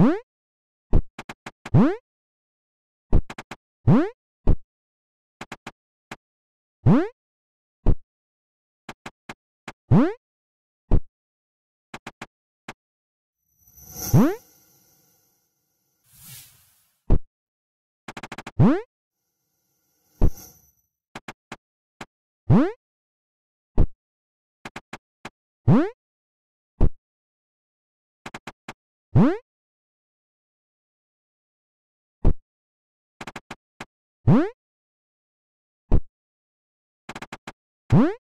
Huh? What?